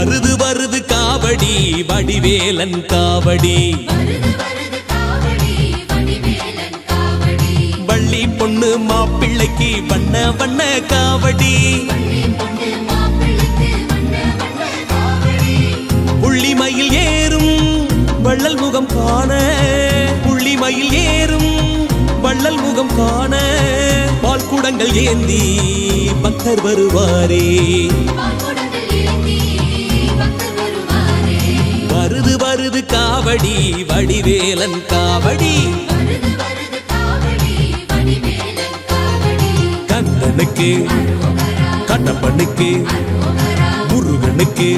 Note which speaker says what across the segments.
Speaker 1: வருது வருது காவடி வடிவேலன் காவடி.
Speaker 2: வள்ளி பொண்ணு மாப்பிள்ளைக்கு வண்ண வண்ண காவடி.
Speaker 1: பள்ளி பொண்ணு மாப்பிள்ளைக்கு வண்ண வண்ண காவடி
Speaker 2: புள்ளிமயில் ஏறும் வள்ளல் முகம் காண. புள்ளிமயில் ஏறும் வள்ளல் முகம் காண. பால் குடங்கள் ஏந்தி பக்தர் வருவாரே. வருது காவடி வடிவேலன் காவடி.
Speaker 1: வருது வருது
Speaker 2: கந்தனுக்கு கட்டப்பனுக்கு முருகனுக்கு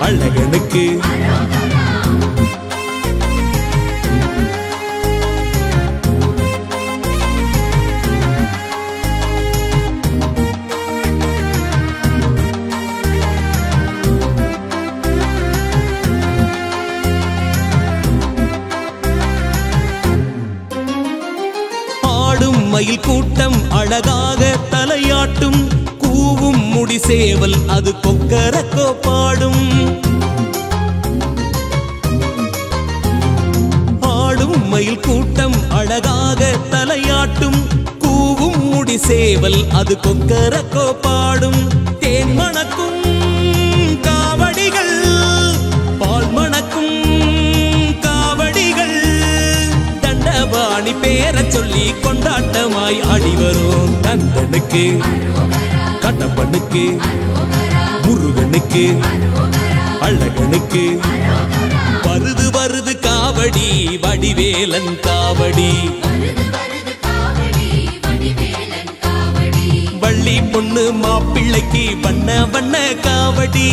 Speaker 2: அழகனுக்கு ஆடும் கூட்டம் அழகாக தலையாட்டும். கூவும் முடிசேவல் அது கொக்கரக்கோ பாடும் ஆடும் மயில் கூட்டம் அழகாக தலையாட்டும். கூவும் முடிசேவல் அது கொக்கரக்கோ பாடும் தேன் மணக்கும் ராணி பேரச் சொல்லி கொண்டாட்டமாய் ஆடி வரும் கந்தனுக்கு கட்டப்பனுக்கு முருகனுக்கு அழகனுக்கு. வருது வருது காவடி வடிவேலன் காவடி
Speaker 1: வருது வருது காவடி வடிவேலன் காவடி.
Speaker 2: வள்ளி பொண்ணு மாப்பிள்ளைக்கு வண்ண வண்ண காவடி.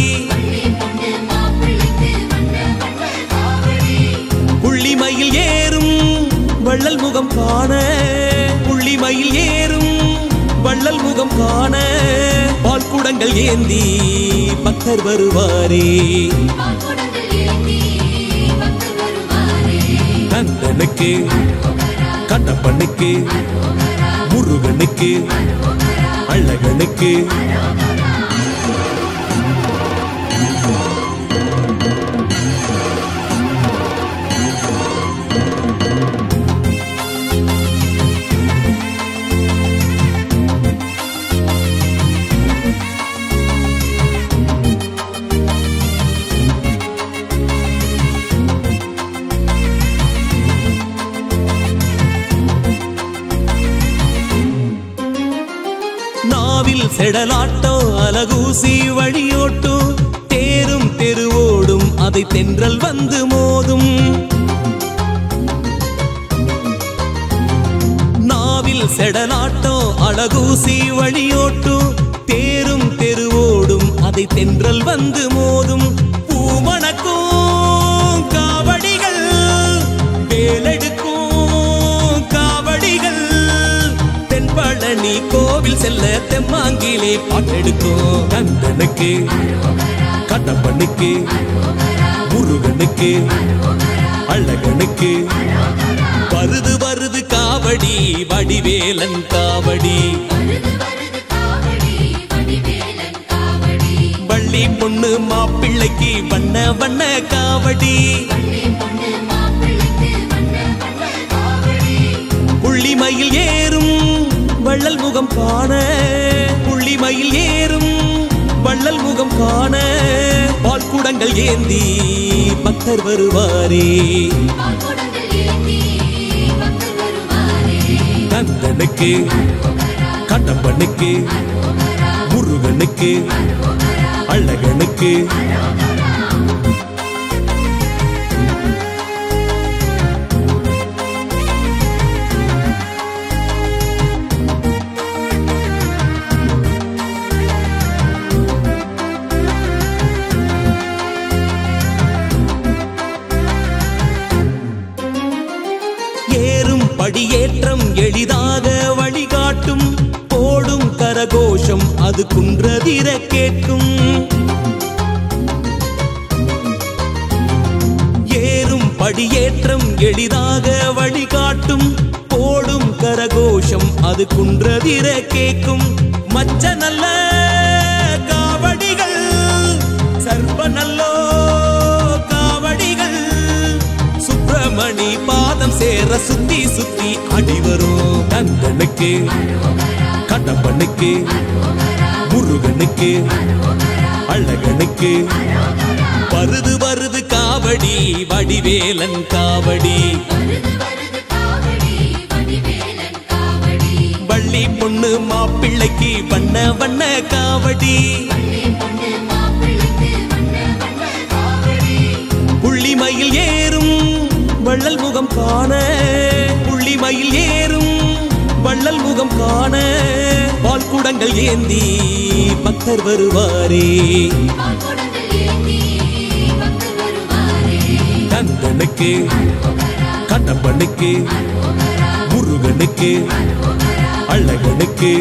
Speaker 2: முகம் காண புள்ளிமயில் ஏறும் வள்ளல் முகம் காண பால் குடங்கள் ஏந்தி பக்தர் வருவாரே. கந்தனுக்கு கட்டப்பனுக்கு முருகனுக்கு அழகனுக்கு செடலாட்டோ அலகூசி வழியோட்டோ தேரும் தெருவோடும் அதை தென்றல் வந்து மோதும். நாவில் செடலாட்டோ அழகூசி வழியோட்டோ தேரும் தெருவோடும் அதை தென்றல் வந்து மோதும். பூமணக்கும் கோவில் செல்ல தெம்மாங்கிலே பாட்டெடுக்கும் கந்தனுக்கு கட்டப்பனுக்கு முருகனுக்கு அழகனுக்கு. வருது வருது காவடி வடிவேலன் காவடி. வள்ளி பொண்ணு மாப்பிள்ளைக்கு வண்ண வண்ண காவடி.
Speaker 1: புள்ளி
Speaker 2: மயில் ஏ முகம் காண புள்ளிமயில் ஏறும் வள்ளல் முகம் காண பால் குடங்கள் ஏந்தி பக்தர் வருவாரே. கந்தனுக்கு கட்டப்பனுக்கு முருகனுக்கு அழகனுக்கு படியேற்றம் எளிதாக வழிகாட்டும். போடும் கரகோஷம் அது குன்றதிர கேட்கும். ஏறும் படியேற்றம் எளிதாக வழிகாட்டும். போடும் கரகோஷம் அது குன்றதிர கேட்கும். மச்ச நல்ல சேர சுத்தி சுத்தி அடி வரும் நந்தனுக்கு கடம்பனுக்கு முருகனுக்கு அழகனுக்கு. வருது வருது காவடி வடிவேலன் காவடி. வள்ளி பொண்ணு மாப்பிள்ளைக்கு வண்ண வண்ண காவடி.
Speaker 1: புள்ளி
Speaker 2: மயில் ஏறும் வள்ளல் முகம் காண வள்ளல் காண பால் குடங்கள் ஏந்தி பக்தர் வருவாரே.
Speaker 1: பால்குடங்கள் ஏந்தி
Speaker 2: கந்தனுக்கு கடம்பனுக்கு முருகனுக்கு அழகனுக்கு